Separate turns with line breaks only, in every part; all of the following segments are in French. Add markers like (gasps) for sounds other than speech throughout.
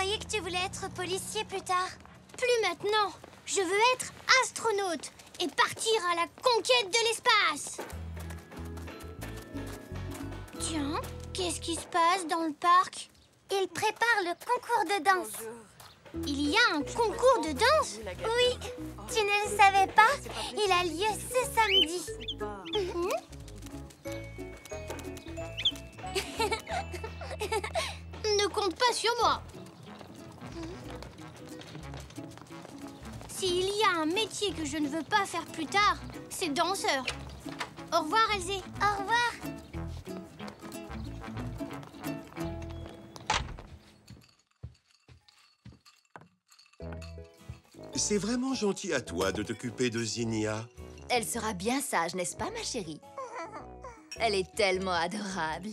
croyais que tu voulais être policier plus tard.
Plus maintenant. Je veux être astronaute et partir à la conquête de l'espace. Tiens, qu'est-ce qui se passe dans le parc?
Il prépare le concours de danse.
Il y a un concours de danse?
Oui, tu ne le savais pas? Il a lieu ce samedi.
Mhm. (laughs) Ne compte pas sur moi. S'il y a un métier que je ne veux pas faire plus tard, c'est danseur. Au revoir, Elzé.
Au revoir.
C'est vraiment gentil à toi de t'occuper de Zinnia.
Elle sera bien sage, n'est-ce pas, ma chérie? Elle est tellement adorable.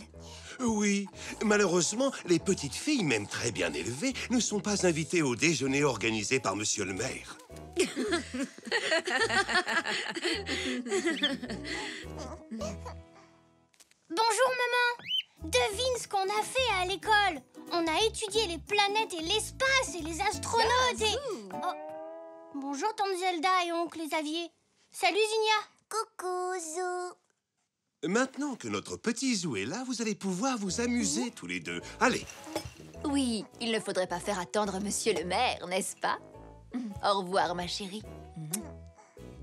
Oui, malheureusement, les petites filles, même très bien élevées, ne sont pas invitées au déjeuner organisé par Monsieur le maire.
Bonjour, maman. Devine ce qu'on a fait à l'école. On a étudié les planètes et l'espace et les astronautes et... Oh. Bonjour, tante Zelda et oncle Xavier. Salut, Zinnia.
Coucou, Zou.
Maintenant que notre petit Zou est là, vous allez pouvoir vous amuser tous les deux. Allez,
Oui, il ne faudrait pas faire attendre monsieur le maire, n'est-ce pas? Au revoir, ma chérie.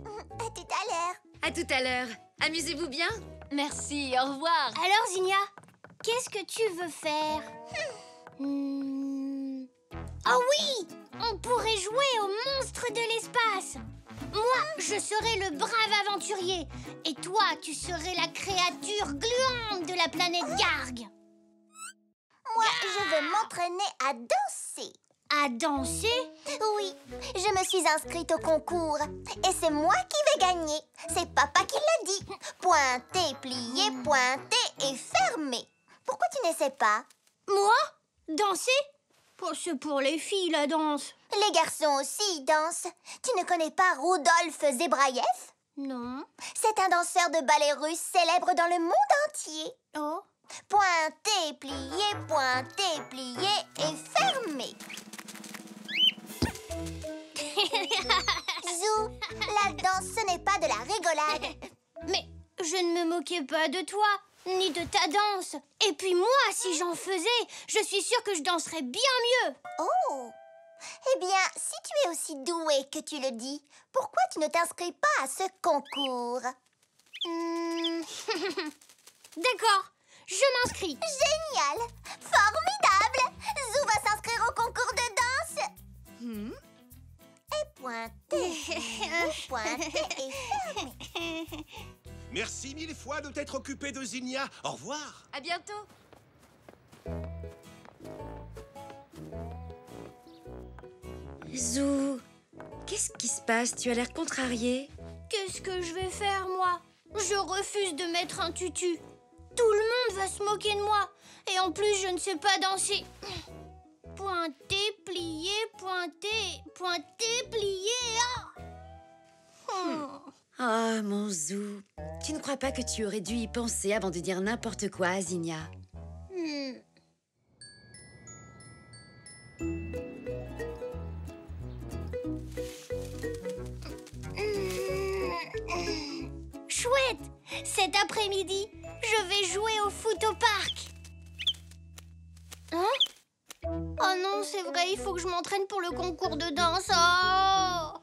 À tout à l'heure.
À tout à l'heure. Amusez-vous bien.
Merci, au revoir.
Alors, Zinnia, qu'est-ce que tu veux faire? Hmm. Ah oui On pourrait jouer au monstre de l'espace Moi, je serais le brave aventurier Et toi, tu serais la créature gluante de la planète Garg
Moi, je veux m'entraîner à danser.
À danser?
Oui, je me suis inscrite au concours. Et c'est moi qui vais gagner. C'est papa qui l'a dit. Pointer, plier, pointer et fermer. Pourquoi tu n'essaies pas?
Moi? Danser? Oh, C'est pour les filles, la danse
Les garçons aussi dansent. Tu ne connais pas Rudolf Zebraïev
Non
C'est un danseur de ballet russe célèbre dans le monde entier.
Oh
Pointer, plier, pointer, plier et fermer. (laughs) Zou, la danse, ce n'est pas de la rigolade.
Mais je ne me moquais pas de toi, ni de ta danse. Et puis moi, si j'en faisais, je suis sûre que je danserais bien mieux.
Oh Eh bien, si tu es aussi doué que tu le dis, pourquoi tu ne t'inscris pas à ce concours?
Hmm. (laughs) D'accord, je m'inscris.
Génial Formidable Zou va s'inscrire au concours de danse
Hmm.
Et pointer, pointer et (laughs) fermer.
merci mille fois de t'être occupé de Zinnia. Au revoir.
À bientôt. Zou, qu'est-ce qui se passe? Tu as l'air contrarié.
Qu'est-ce que je vais faire, moi? Je refuse de mettre un tutu. Tout le monde va se moquer de moi. Et en plus, je ne sais pas danser. Pointer, plier, pointer, pointer, plier. Ah.
Oh, mon Zou. Tu ne crois pas que tu aurais dû y penser avant de dire n'importe quoi à Zinnia
Hmm. Chouette Cet après-midi, je vais jouer au foot au parc. Hein? Oh non, c'est vrai, il faut que je m'entraîne pour le concours de danse. Oh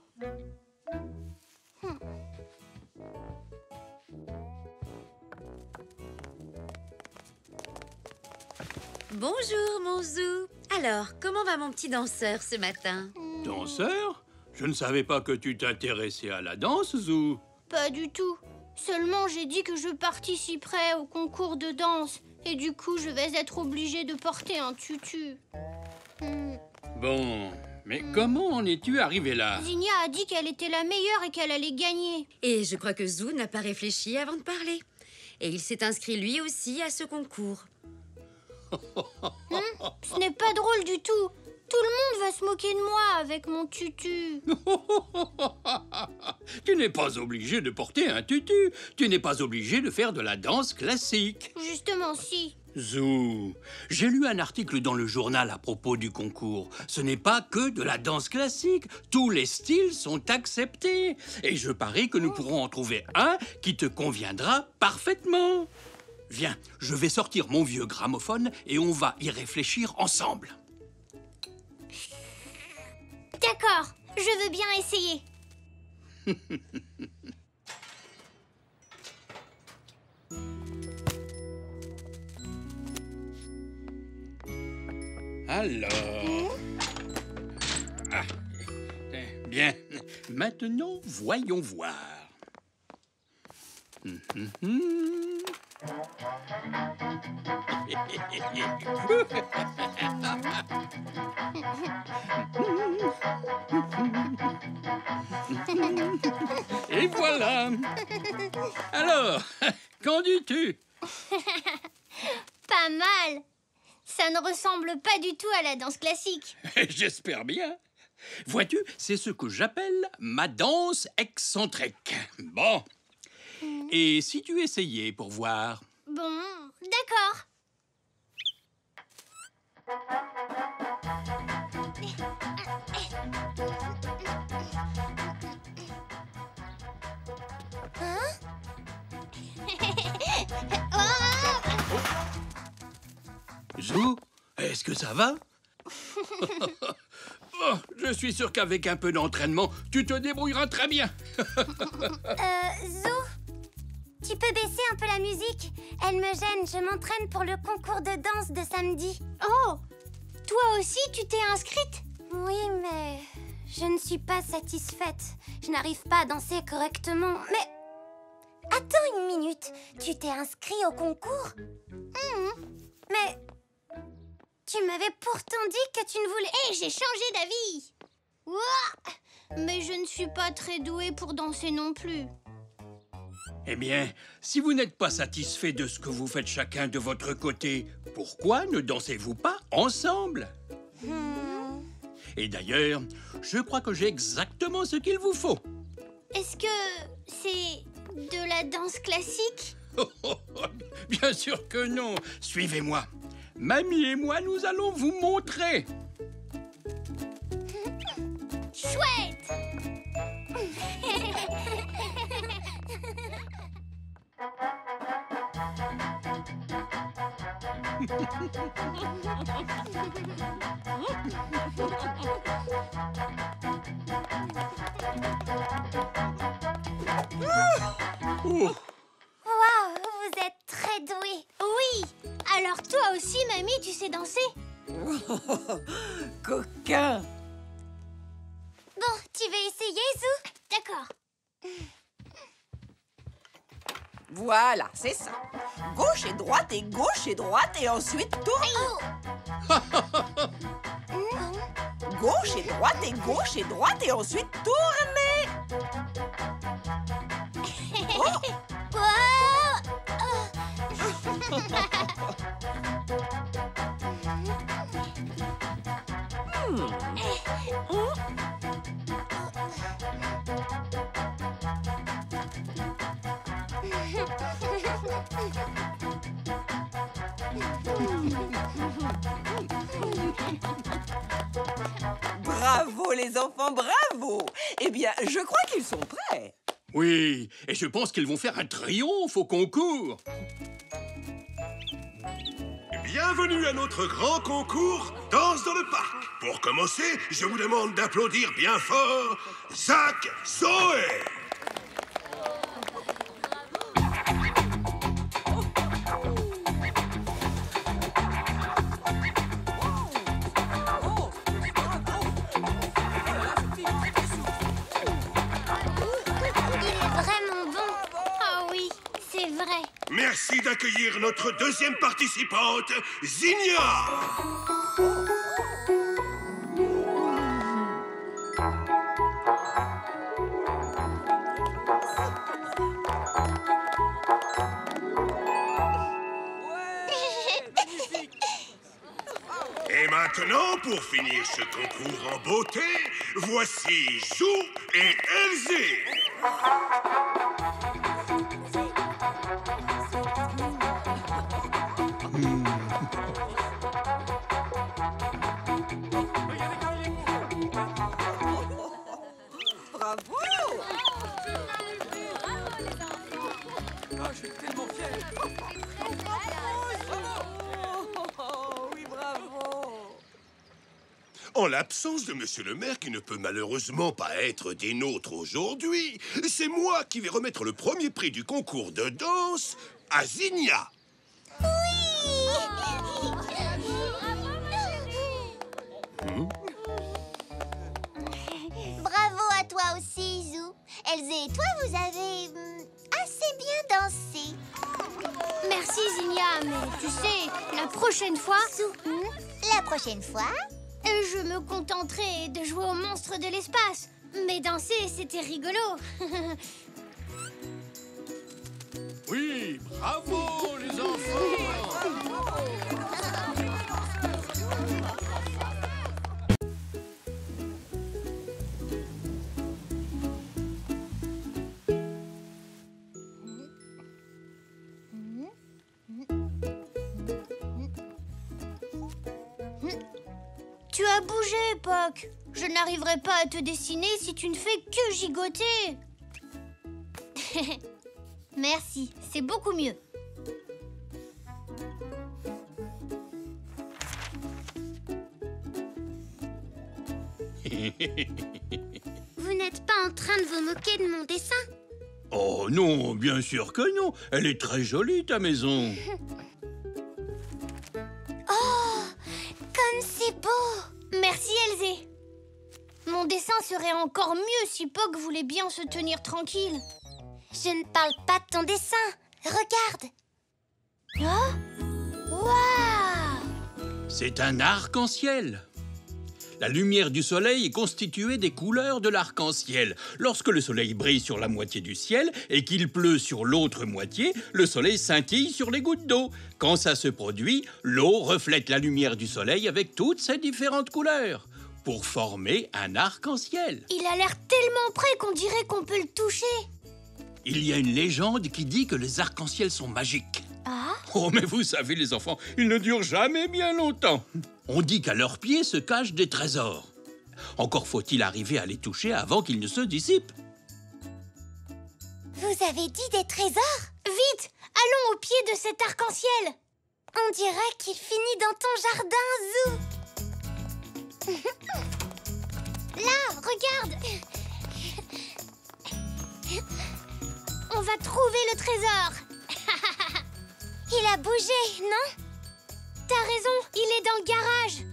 Hmm.
Bonjour, mon Zou. Alors, comment va mon petit danseur ce matin?
Danseur? Je ne savais pas que tu t'intéressais à la danse, Zou.
Pas du tout. Seulement, j'ai dit que je participerais au concours de danse. Et du coup, je vais être obligée de porter un tutu. Hmm.
Bon, mais comment en es-tu arrivé là?
Zinnia a dit qu'elle était la meilleure et qu'elle allait gagner.
Et je crois que Zou n'a pas réfléchi avant de parler. Et il s'est inscrit lui aussi à ce concours.
Ce n'est pas drôle du tout. Tout le monde va se moquer de moi avec mon tutu. (laughs)
Tu n'es pas obligé de porter un tutu. Tu n'es pas obligé de faire de la danse classique.
Justement, si.
Zou, j'ai lu un article dans le journal à propos du concours. Ce n'est pas que de la danse classique. Tous les styles sont acceptés. Et je parie que nous pourrons en trouver un qui te conviendra parfaitement. Viens, je vais sortir mon vieux gramophone et on va y réfléchir ensemble.
D'accord, je veux bien essayer. (laughs)
Alors. Ah, Bien. Maintenant, voyons voir. Hum, hum, hum. Et voilà. Alors, qu'en dis-tu? (laughs)
Pas mal. Ça ne ressemble pas du tout à la danse classique. (laughs)
J'espère bien. Vois-tu, c'est ce que j'appelle ma danse excentrique. Bon. Et si tu essayais pour voir?
Bon, d'accord. Oh
Zou, est-ce que ça va? (laughs) Oh, Je suis sûr qu'avec un peu d'entraînement, tu te débrouilleras très bien. (laughs)
Euh, Zou Tu peux baisser un peu la musique Elle me gêne, je m'entraîne pour le concours de danse de samedi.
Oh Toi aussi, tu t'es inscrite?
Oui, mais je ne suis pas satisfaite. Je n'arrive pas à danser correctement. Mais attends une minute. Tu t'es inscrit au concours? Mhm. Mais tu m'avais pourtant dit que tu ne voulais.
Hé, j'ai changé d'avis Ouah Mais je ne suis pas très douée pour danser non plus.
Eh bien, si vous n'êtes pas satisfait de ce que vous faites chacun de votre côté, pourquoi ne dansez-vous pas ensemble?
Hmm.
Et d'ailleurs, je crois que j'ai exactement ce qu'il vous faut.
Est-ce que c'est de la danse classique? (laughs)
Bien sûr que non. Suivez-moi. Mamie et moi, nous allons vous montrer.
Chouette
Oh, (laughs)
Waouh, vous êtes très doué.
Oui. Alors toi aussi, mamie, tu sais danser? (laughs)
Coquin.
Bon, tu veux essayer, Zou?
D'accord.
Voilà, c'est ça. Gauche et droite et gauche et droite et ensuite tourne. (laughs) Gauche et droite et gauche et droite et ensuite tournez. Bravo (laughs) (laughs)
et je pense qu'ils vont faire un triomphe au concours.
Bienvenue à notre grand concours Danse dans le parc. Pour commencer, je vous demande d'applaudir bien fort Zach Zoé. Merci d'accueillir notre deuxième participante, Zinnia. Et maintenant, pour finir ce concours en beauté, voici Zou et Elzé.
Bravo
En l'absence de monsieur le maire qui ne peut malheureusement pas être des nôtres aujourd'hui, c'est moi qui vais remettre le premier prix du concours de danse à Zinnia.
Bravo à toi aussi, Zou. Elzé et toi, vous avez hum, assez bien dansé.
Merci, Zinia, mais tu sais, la prochaine fois,
Zou, hum, la prochaine fois,
je me contenterai de jouer au monstre de l'espace. Mais danser, c'était rigolo. (laughs)
Oui, bravo les enfants (laughs)
tu as bougé, Poc. Je n'arriverai pas à te dessiner si tu ne fais que gigoter. (laughs) Merci, c'est beaucoup mieux. (laughs)
Vous n'êtes pas en train de vous moquer de mon dessin?
Oh non, bien sûr que non. Elle est très jolie, ta maison. (laughs)
Comme c'est beau
Merci, Elzé. Mon dessin serait encore mieux si Poc voulait bien se tenir tranquille.
Je ne parle pas de ton dessin. Regarde
Waouh
C'est un arc-en-ciel. La lumière du soleil est constituée des couleurs de l'arc-en-ciel. Lorsque le soleil brille sur la moitié du ciel et qu'il pleut sur l'autre moitié, le soleil scintille sur les gouttes d'eau. Quand ça se produit, l'eau reflète la lumière du soleil avec toutes ses différentes couleurs pour former un arc-en-ciel.
Il a l'air tellement près qu'on dirait qu'on peut le toucher.
Il y a une légende qui dit que les arcs-en-ciel sont magiques.
Ah
Oh, mais vous savez, les enfants, ils ne durent jamais bien longtemps. On dit qu'à leurs pieds se cachent des trésors. Encore faut-il arriver à les toucher avant qu'ils ne se dissipent.
Vous avez dit des trésors?
Vite Allons au pied de cet arc-en-ciel
On dirait qu'il finit dans ton jardin, Zou (laughs)
Là, regarde (laughs) On va trouver le trésor (laughs)
Il a bougé, non?
T'as raison, il est dans le garage.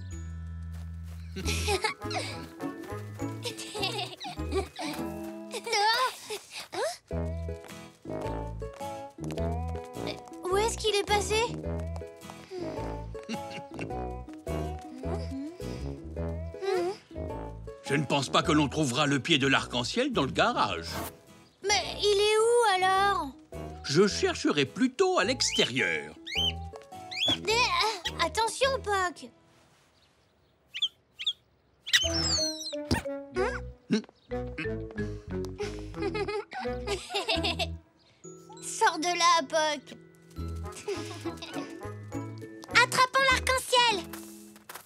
(laughs) Où est-ce qu'il est passé?
Je ne pense pas que l'on trouvera le pied de l'arc-en-ciel dans le garage.
Mais il est où alors?
Je chercherai plutôt à l'extérieur.
Eh, Attention, Puck Sors de là, Puck
Attrapons l'arc-en-ciel!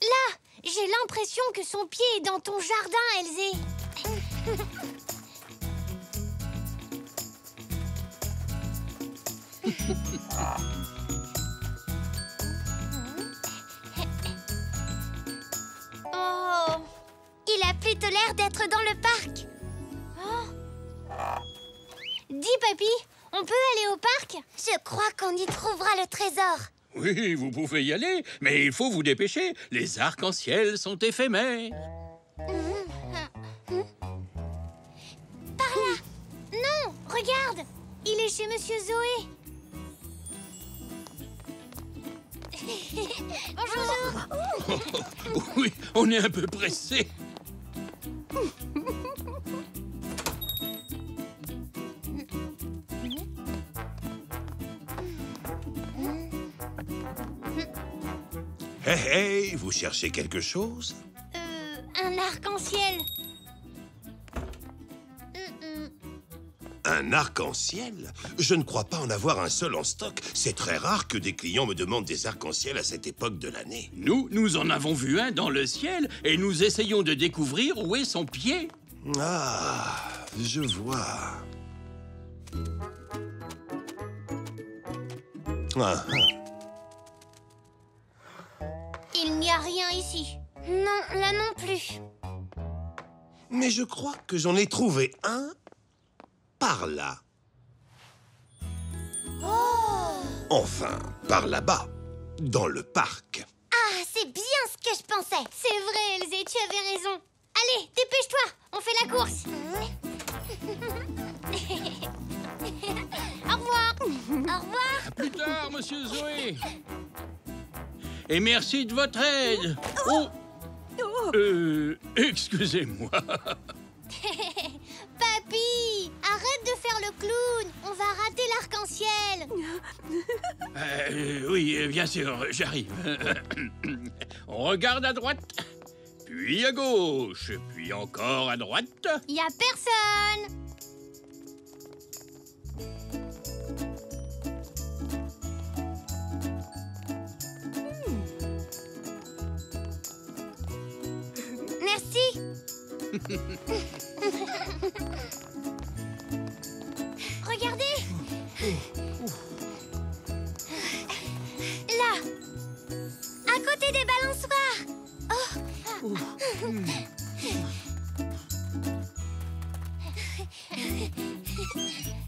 Là J'ai l'impression que son pied est dans ton jardin, Elzé Oh.
Il a plutôt l'air d'être dans le parc.
Dis, papy, on peut aller au parc?
Je crois qu'on y trouvera le trésor.
Oui, vous pouvez y aller, mais il faut vous dépêcher. Les arcs-en-ciel sont éphémères.
Non, regarde. Il est chez Monsieur Zoé Bonjour.
Oui, on est un peu pressé.
Hé hé, vous cherchez quelque chose?
Euh, un arc-en-ciel
Un arc-en-ciel Je ne crois pas en avoir un seul en stock. C'est très rare que des clients me demandent des arcs-en-ciel à cette époque de l'année.
Nous, nous en avons vu un dans le ciel et nous essayons de découvrir où est son pied.
Ah, je vois. Ah, ah.
Il n'y a rien ici.
Non, là non plus.
Mais je crois que j'en ai trouvé un par là. Enfin, par là-bas, dans le parc.
Ah, c'est bien ce que je pensais.
C'est vrai, Elsie, tu avais raison. Allez, dépêche-toi, on fait la course. (laughs) Au revoir.
Au revoir.
À plus tard, monsieur Zoé. Et merci de votre aide. Oh Euh, excusez-moi. (laughs)
Papy, arrête de faire le clown. On va rater l'arc-en-ciel. (laughs)
Euh, oui, bien sûr, j'arrive. On (coughs) regarde à droite, puis à gauche, puis encore à droite.
Y a personne.
Merci. (laughs) (laughs)
Regardez. Là.
À côté des balançoires. Oh,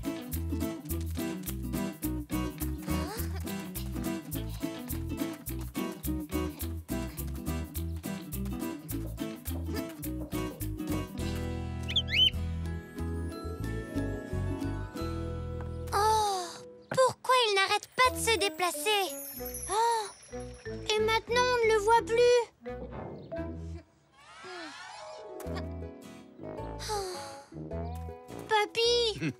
(laughs)
Oh. Et maintenant, on ne le voit plus. Papy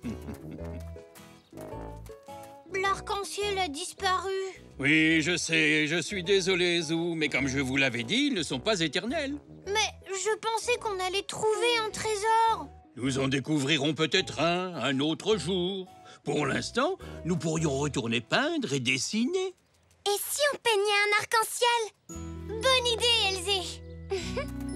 (laughs) L'arc-en-ciel a disparu.
Oui, je sais, je suis désolé, Zou, mais comme je vous l'avais dit, ils ne sont pas éternels.
Mais je pensais qu'on allait trouver un trésor.
Nous en découvrirons peut-être un, un autre jour. Pour l'instant, nous pourrions retourner peindre et dessiner.
Et si on peignait un arc-en-ciel?
Bonne idée, Elsie. (laughs)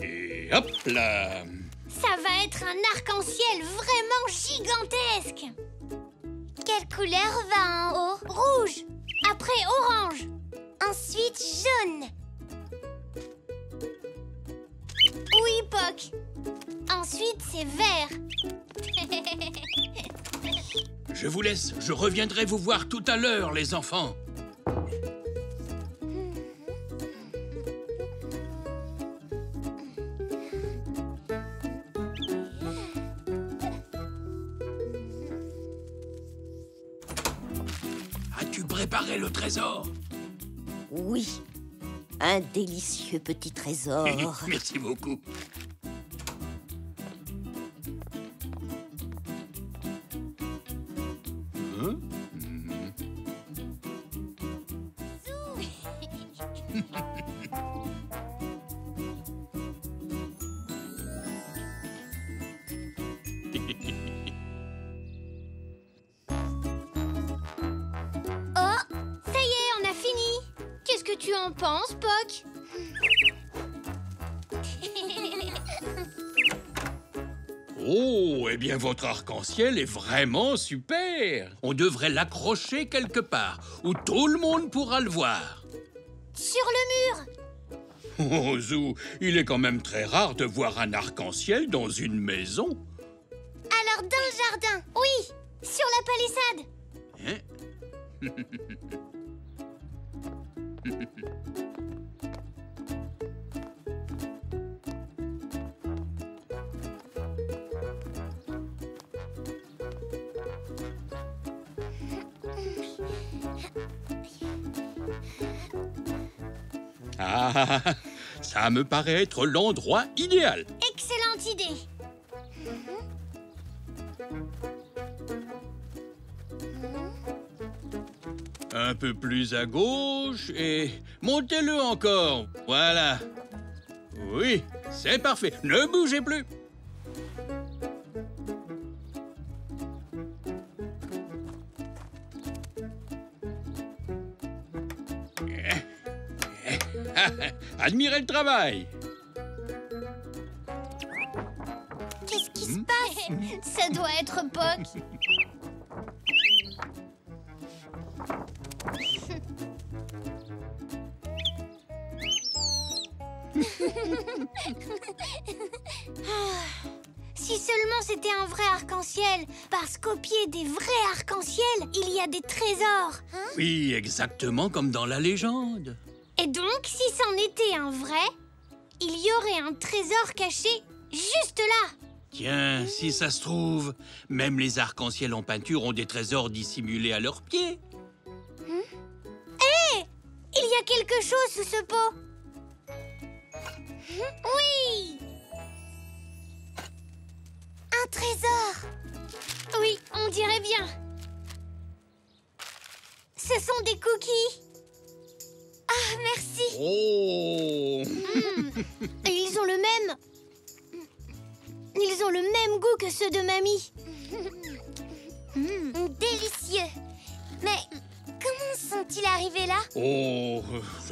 Et hop là
Ça va être un arc-en-ciel vraiment gigantesque.
Quelle couleur va en haut?
Rouge, après orange,
Ensuite jaune.
oui, Poc. Ensuite, c'est vert. (laughs)
Je vous laisse, je reviendrai vous voir tout à l'heure, les enfants.
Délicieux petit trésor. (laughs)
Merci beaucoup. Votre arc-en-ciel est vraiment super. On devrait l'accrocher quelque part où tout le monde pourra le voir.
Sur le mur.
Oh, Zou, il est quand même très rare de voir un arc-en-ciel dans une maison.
Alors, dans le jardin. Oui, sur la palissade.
Hein? (laughs) Ah, ça me paraît être l'endroit idéal.
Excellente idée.
Un peu plus à gauche et montez-le encore. Voilà. Oui, c'est parfait. Ne bougez plus. Admirez le travail.
Qu'est-ce qui se passe? Ça doit être Poc. (laughs) (laughs) Si seulement c'était un vrai arc-en-ciel Parce qu'au pied des vrais arcs-en-ciel, il y a des trésors
Oui, exactement comme dans la légende.
Et donc, si c'en était un vrai, il y aurait un trésor caché juste là.
Tiens, si ça se trouve, même les arcs-en-ciel en peinture ont des trésors dissimulés à leurs pieds.
Il y a quelque chose sous ce pot. Oui.
Un trésor.
Oui, on dirait bien. Ce sont des cookies
Ah, merci.
Oh.
Et ils ont le même... Ils ont le même goût que ceux de mamie.
Mm, Délicieux. Mais comment sont-ils arrivés là?
Oh,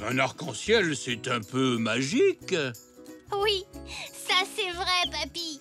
un arc-en-ciel, c'est un peu magique.
Oui, ça c'est vrai, papy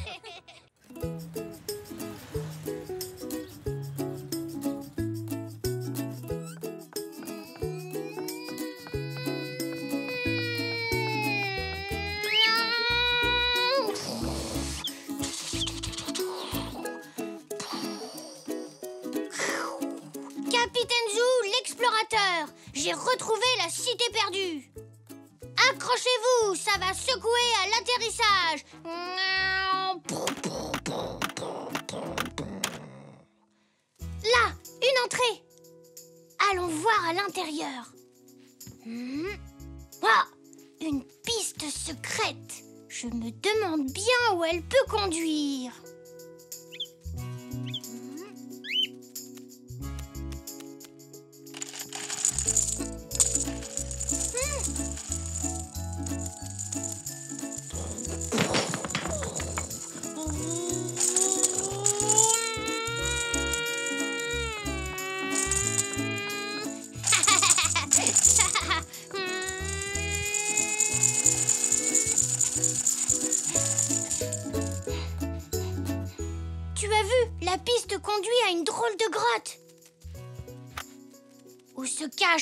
Capitaine l'explorateur. J'ai retrouvé la cité perdue. Accrochez-vous, ça va secouer à l'atterrissage. Là, une entrée. Allons voir à l'intérieur. Hmm. Ah, une piste secrète. Je me demande bien où elle peut conduire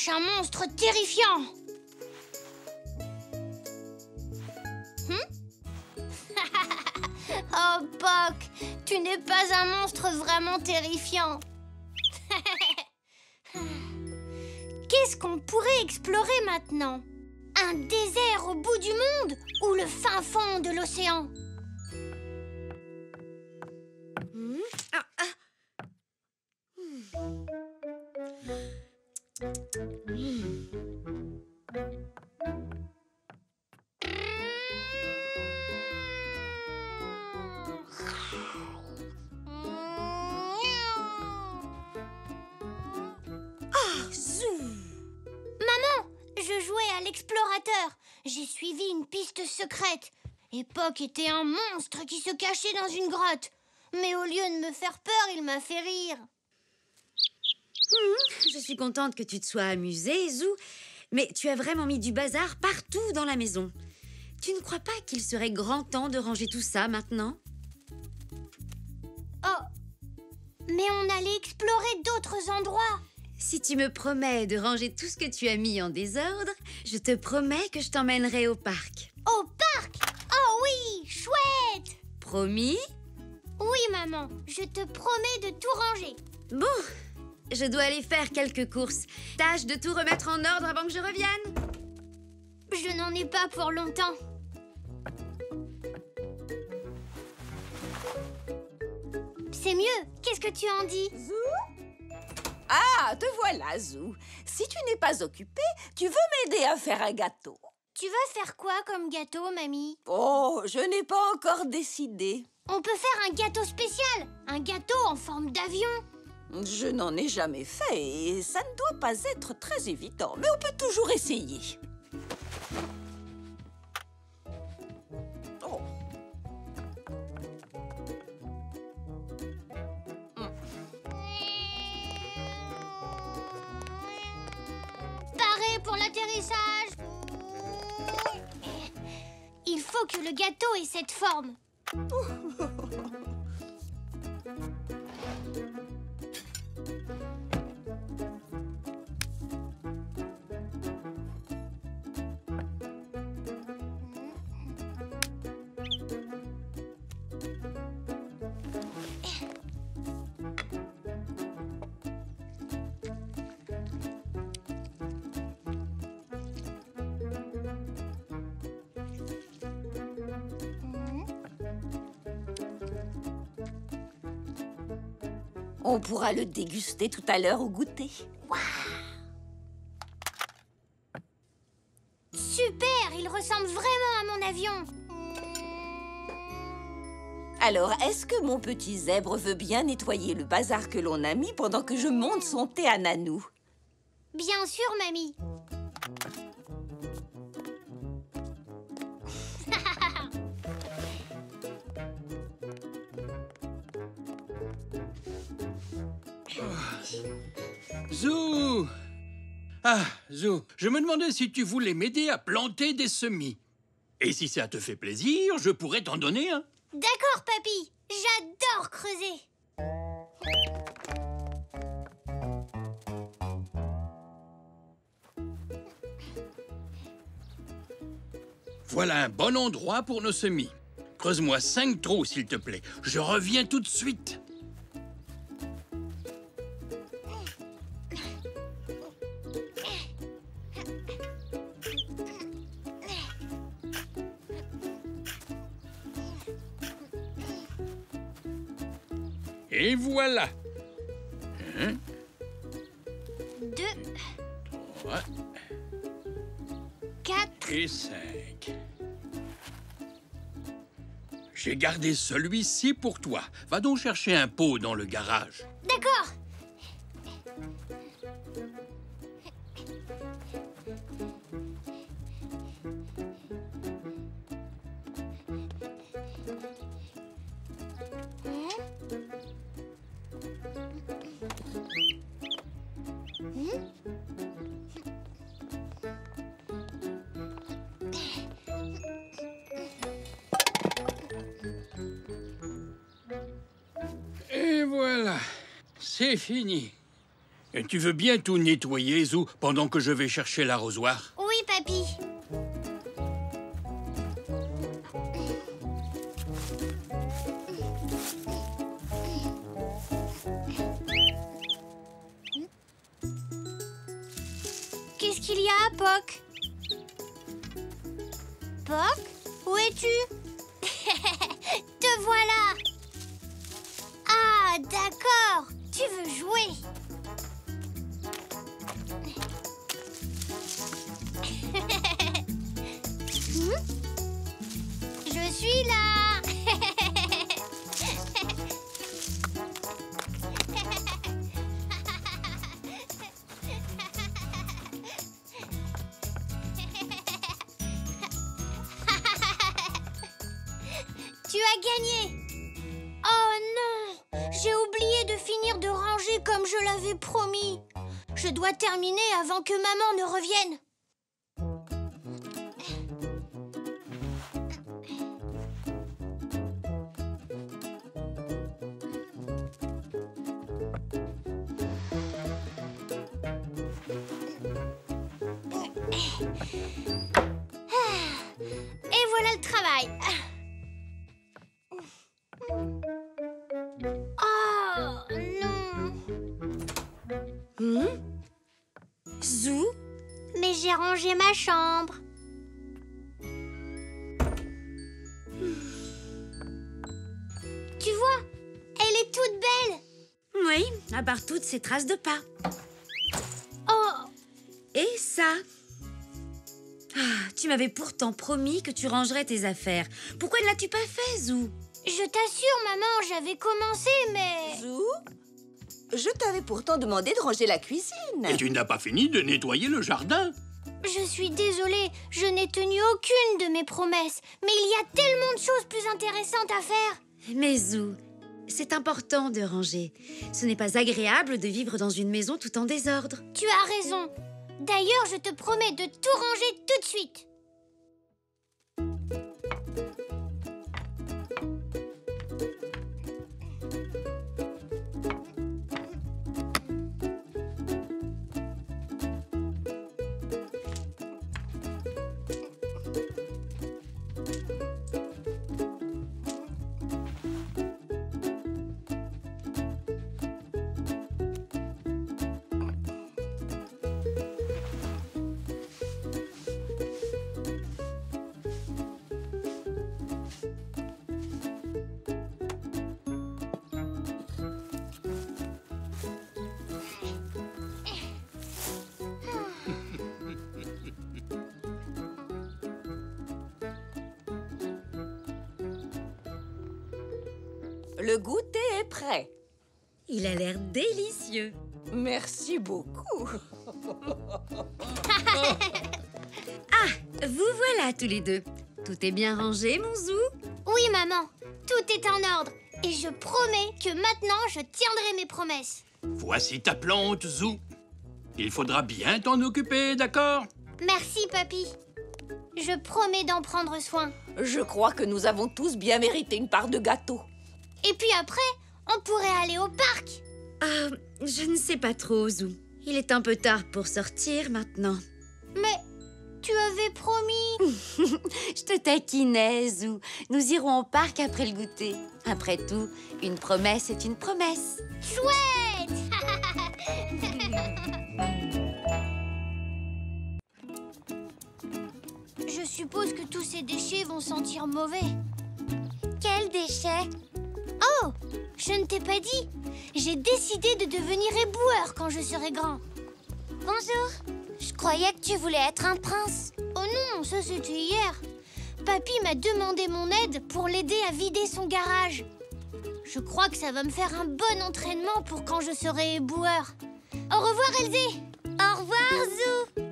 un monstre terrifiant. Hmm? (laughs) Oh, Poc Tu n'es pas un monstre vraiment terrifiant. (laughs) Qu'est-ce qu'on pourrait explorer maintenant? Un désert au bout du monde ou le fin fond de l'océan? Était un monstre qui se cachait dans une grotte. Mais au lieu de me faire peur, il m'a fait rire.
Je suis contente que tu te sois amusée, Zou. Mais tu as vraiment mis du bazar partout dans la maison. Tu ne crois pas qu'il serait grand temps de ranger tout ça maintenant?
Oh, mais on allait explorer d'autres endroits.
Si tu me promets de ranger tout ce que tu as mis en désordre, je te promets que je t'emmènerai au parc.
Au parc? Oui, chouette
Promis
Oui, maman, je te promets de tout ranger.
Bon, je dois aller faire quelques courses. Tâche de tout remettre en ordre avant que je revienne.
Je n'en ai pas pour longtemps. C'est mieux. Qu'est-ce que tu en dis?
Ah, te voilà, Zou. Si tu n'es pas occupé, tu veux m'aider à faire un gâteau
Tu vas faire quoi comme gâteau, mamie?
Oh, je n'ai pas encore décidé.
On peut faire un gâteau spécial Un gâteau en forme d'avion
Je n'en ai jamais fait et ça ne doit pas être très évident, mais on peut toujours essayer. Oh.
Paré pour l'atterrissage Il faut que le gâteau ait cette forme
On pourra le déguster tout à l'heure au goûter.
Super Il ressemble vraiment à mon avion.
Alors, est-ce que mon petit zèbre veut bien nettoyer le bazar que l'on a mis pendant que je monte son thé à Nanou?
Bien sûr, mamie
Zou Ah, Zou, je me demandais si tu voulais m'aider à planter des semis. Et si ça te fait plaisir, je pourrais t'en donner un.
D'accord, papy J'adore creuser
Voilà un bon endroit pour nos semis. Creuse-moi cinq trous, s'il te plaît. Je reviens tout de suite. Voilà. Un,
Deux,
trois
quatre...
et cinq. J'ai gardé celui-ci pour toi. Va donc chercher un pot dans le garage.
D'accord
c'est fini. Et tu veux bien tout nettoyer, Zou, pendant que je vais chercher l'arrosoir?
Oui, papy. Qu'est-ce qu'il y a, Poc? Poc Où es-tu? Jouer que maman ne revienne.
Toutes ces traces de pas.
Oh,
Et ça Ah, tu m'avais pourtant promis que tu rangerais tes affaires. Pourquoi ne l'as-tu pas fait, Zou?
Je t'assure, maman, j'avais commencé, mais...
Zou? Je t'avais pourtant demandé de ranger la cuisine.
Et tu n'as pas fini de nettoyer le jardin
Je suis désolée, je n'ai tenu aucune de mes promesses. Mais il y a tellement de choses plus intéressantes à faire.
Mais Zou, c'est important de ranger. Ce n'est pas agréable de vivre dans une maison tout en désordre.
Tu as raison. D'ailleurs, je te promets de tout ranger tout de suite.
Il a l'air délicieux.
Merci beaucoup. (laughs)
Vous voilà tous les deux. Tout est bien rangé, mon Zou
Oui, maman, tout est en ordre. Et je promets que maintenant, je tiendrai mes promesses.
Voici ta plante, Zou. Il faudra bien t'en occuper, d'accord?
Merci, papy. Je promets d'en prendre soin.
Je crois que nous avons tous bien mérité une part de gâteau.
Et puis après, on pourrait aller au parc.
Ah, je ne sais pas trop, Zou. Il est un peu tard pour sortir maintenant.
Mais tu avais promis. (laughs)
Je te taquinais, Zou. Nous irons au parc après le goûter. Après tout, une promesse est une promesse.
Chouette (laughs) Je suppose que tous ces déchets vont sentir mauvais. Quels déchets? Je ne t'ai pas dit. J'ai décidé de devenir éboueur quand je serai grand. Bonjour. Je croyais que tu voulais être un prince. Oh non, ça c'était hier. Papy m'a demandé mon aide pour l'aider à vider son garage. Je crois que ça va me faire un bon entraînement pour quand je serai éboueur. Au revoir, Elsie. Au revoir, Zou.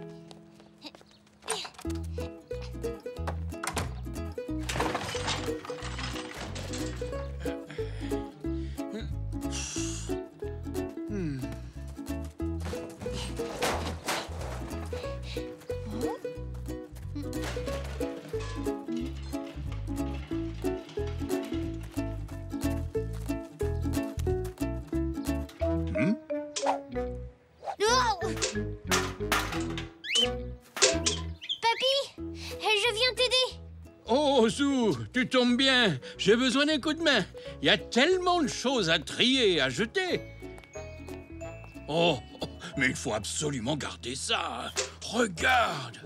Tu tombes bien. J'ai besoin d'un coup de main. Il y a tellement de choses à trier, à jeter. Oh, mais il faut absolument garder ça. Regarde.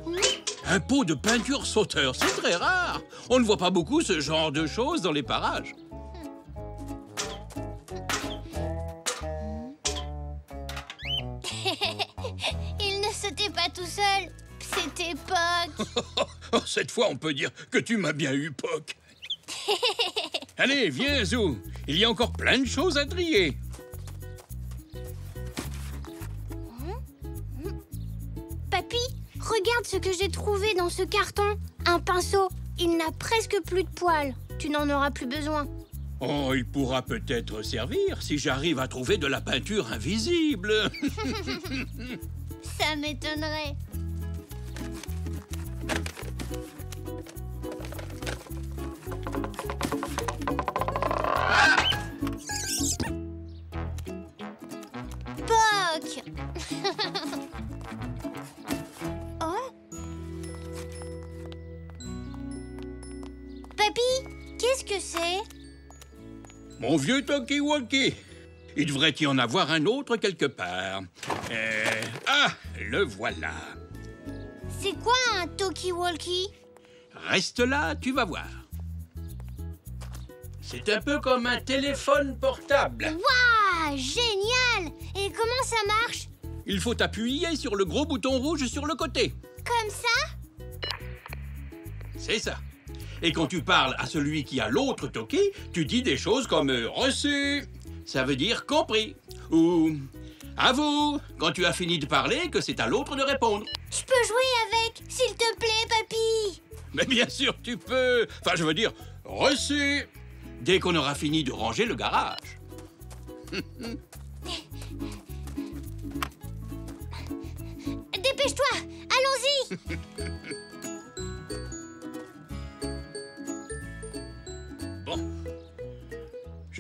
Un pot de peinture sauteur, c'est très rare. On ne voit pas beaucoup ce genre de choses dans les parages. (laughs)
Il ne sautait pas tout seul. C'était Puck. (laughs)
Oh, cette fois, on peut dire que tu m'as bien eu, Poc. Allez, viens, Zou. Il y a encore plein de choses à trier.
Papy, regarde ce que j'ai trouvé dans ce carton. Un pinceau. Il n'a presque plus de poils. Tu n'en auras plus besoin.
Oh, il pourra peut-être servir si j'arrive à trouver de la peinture invisible. (laughs)
Ça m'étonnerait.
Mon vieux Talkie-Walkie. Il devrait y en avoir un autre quelque part. Euh, Ah, le voilà.
C'est quoi un talkie-walkie
Reste là, tu vas voir. C'est un peu comme un téléphone portable.
Waouh Génial Et comment ça marche?
Il faut appuyer sur le gros bouton rouge sur le côté.
Comme ça?
C'est ça. Et quand tu parles à celui qui a l'autre toki, tu dis des choses comme euh, reçu. Ça veut dire compris. Ou à vous, quand tu as fini de parler, que c'est à l'autre de répondre.
Je peux jouer avec, s'il te plaît, papy.
Mais bien sûr, tu peux. Enfin, je veux dire, reçu. Dès qu'on aura fini de ranger le garage. (laughs)
Dépêche-toi, allons-y. (laughs)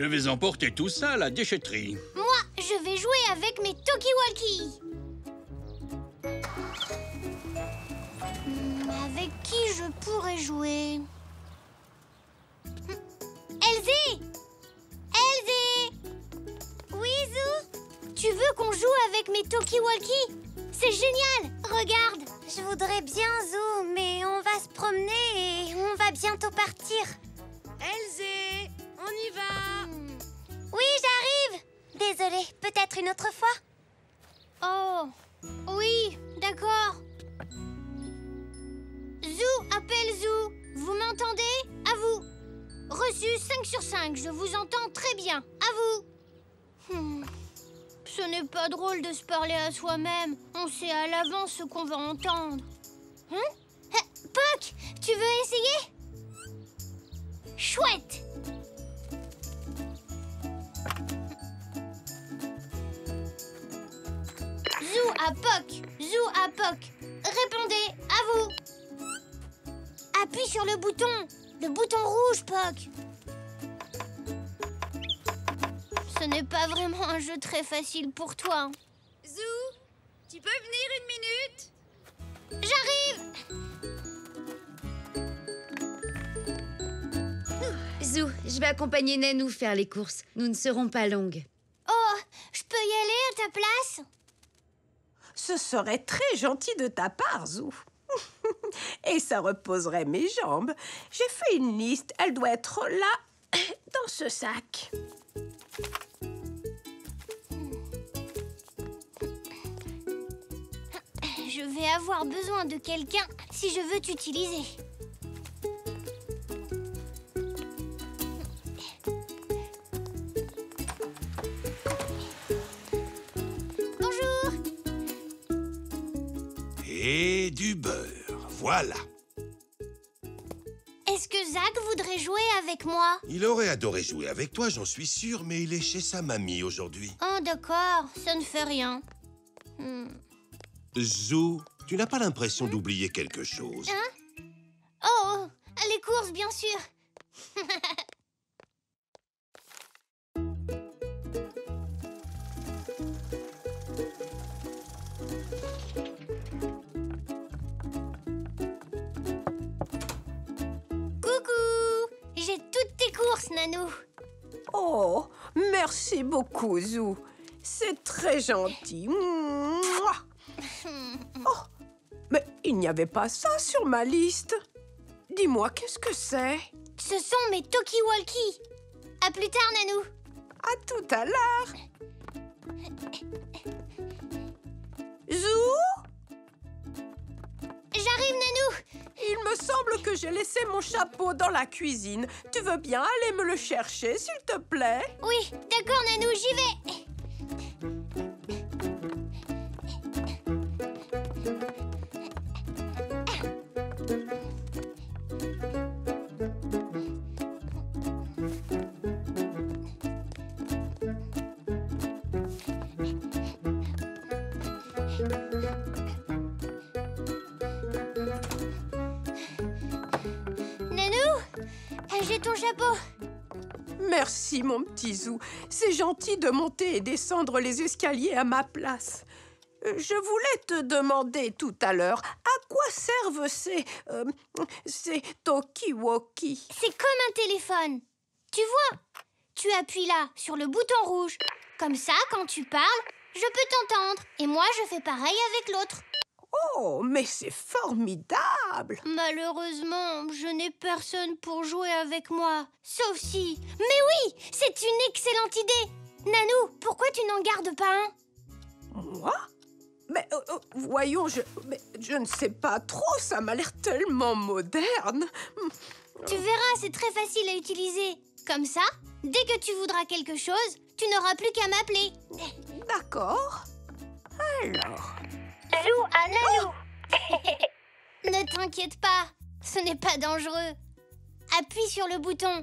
Je vais emporter tout ça à la déchetterie.
Moi, je vais jouer avec mes talkie-walkie. Hmm, avec qui je pourrais jouer? Hmm. Elsie Elsie Oui, Zou Tu veux qu'on joue avec mes talkie-walkie C'est génial Regarde
Je voudrais bien, Zou, mais on va se promener et on va bientôt partir.
Elzé, on y va
Oui, j'arrive Désolée, peut-être une autre fois
Oh Oui, d'accord. Zou appelle Zou. Vous m'entendez? À vous. Reçu 5 sur 5, je vous entends très bien. À vous. Hmm. Ce n'est pas drôle de se parler à soi-même. On sait à l'avance ce qu'on va entendre. Hein? Eh, Puck, tu veux essayer? Chouette à Puck Zou à Puck Répondez, à vous Appuie sur le bouton Le bouton rouge, Puck Ce n'est pas vraiment un jeu très facile pour toi.
Zou, tu peux venir une minute?
J'arrive
Zou, je vais accompagner Nanou faire les courses. Nous ne serons pas longues.
Oh, je peux y aller à ta place?
Ce serait très gentil de ta part, Zou. (laughs) Et ça reposerait mes jambes. J'ai fait une liste. Elle doit être là, (coughs) dans ce sac.
Je vais avoir besoin de quelqu'un si je veux t'utiliser.
Et du beurre, voilà.
Est-ce que Zach voudrait jouer avec moi?
Il aurait adoré jouer avec toi, j'en suis sûr, mais il est chez sa mamie aujourd'hui.
Oh d'accord, ça ne fait rien. Hmm.
Zou, tu n'as pas l'impression d'oublier quelque chose?
Oh, les courses bien sûr (laughs) Nanou
Oh, merci beaucoup, Zou. C'est très gentil. Mouah. (laughs) Oh, mais il n'y avait pas ça sur ma liste. Dis-moi, qu'est-ce que c'est?
Ce sont mes talkie-walkie À plus tard, Nanou
À tout à l'heure. (laughs) Zou, semble que j'ai laissé mon chapeau dans la cuisine. Tu veux bien aller me le chercher, s'il te plaît?
Oui, d'accord, Nanou, j'y vais
Mon petit Zou. C'est gentil de monter et descendre les escaliers à ma place. Euh, Je voulais te demander tout à l'heure à quoi servent ces. euh, ces talkie-walkie
C'est comme un téléphone. Tu vois Tu appuies là, sur le bouton rouge. Comme ça, quand tu parles, je peux t'entendre. Et moi, je fais pareil avec l'autre.
Oh, mais c'est formidable
Malheureusement, je n'ai personne pour jouer avec moi. Sauf si... Mais oui C'est une excellente idée Nanou, pourquoi tu n'en gardes pas un?
Moi? Mais euh, euh, voyons, je, mais je ne sais pas trop, ça m'a l'air tellement moderne.
Tu verras, c'est très facile à utiliser. Comme ça, dès que tu voudras quelque chose, tu n'auras plus qu'à m'appeler.
D'accord. Alors,
Zou à Nanou Ne t'inquiète pas, ce n'est pas dangereux. Appuie sur le bouton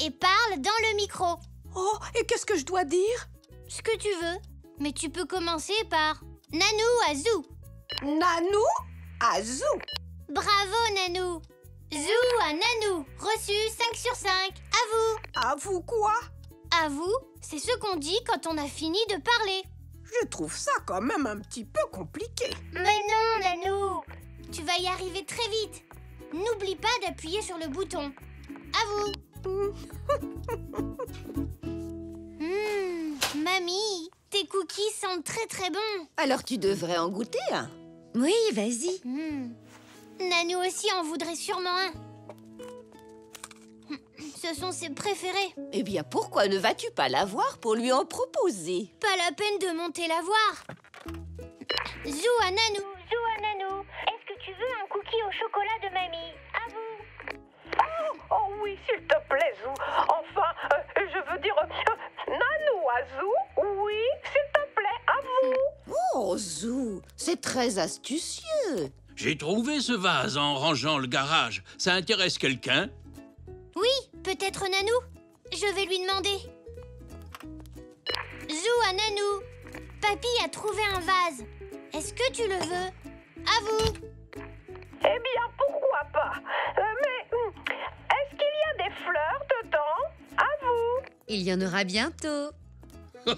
et parle dans le micro.
oh, et qu'est-ce que je dois dire?
Ce que tu veux. Mais tu peux commencer par Nanou à Zou.
Nanou Azou.
Bravo Nanou Zou à Nanou Reçu 5 sur 5 À vous
À vous quoi?
À vous, c'est ce qu'on dit quand on a fini de parler.
Je trouve ça quand même un petit peu compliqué.
Mais non Nanou Tu vas y arriver très vite. N'oublie pas d'appuyer sur le bouton. À vous (laughs) Hmm, Mamie, tes cookies sentent très très bon.
Alors tu devrais en goûter un.
Oui, vas-y.
Hmm. Nanou aussi en voudrait sûrement un. Ce sont ses préférés.
Eh bien, pourquoi ne vas-tu pas la voir pour lui en proposer?
Pas la peine de monter la voir. Zou à Nanou. Zou à Nanou. Est-ce que tu veux un cookie au chocolat de mamie? À vous.
Oh oui, s'il te plaît, Zou. Enfin, euh, je veux dire, euh, Nanou Azou, oui, s'il te plaît, à vous.
Oh, Zou, c'est très astucieux.
J'ai trouvé ce vase en rangeant le garage. Ça intéresse quelqu'un?
Oui, peut-être Nanou. Je vais lui demander. Zou à Nanou. Papy a trouvé un vase. Est-ce que tu le veux? À vous.
Eh bien, pourquoi pas? Euh, Mais hum, est-ce qu'il y a des fleurs dedans? À vous.
Il y en aura bientôt. (laughs)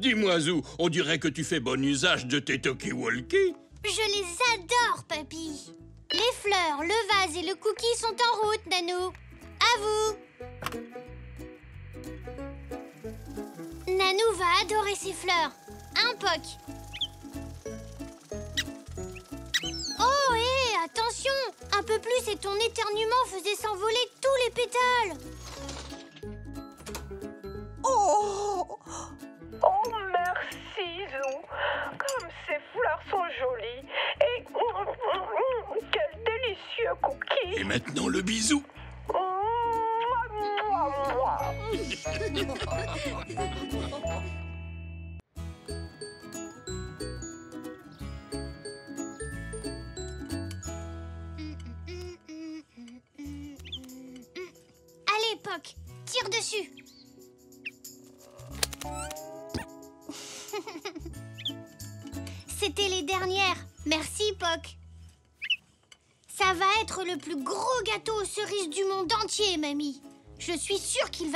Dis-moi, Zou, on dirait que tu fais bon usage de tes talkie-walkie.
Je les adore, papy. Les fleurs, le vase et le cookie sont en route, Nanou. À vous. Nanou va adorer ces fleurs. Un poc. Oh, hé, attention Un peu plus et ton éternuement faisait s'envoler tous les pétales.
Oh Oh, merci, Zou. Comme ces fleurs sont jolies. Et (laughs) quel délicieux cookie.
Et maintenant le bisou.
もう帰ってきてくれ。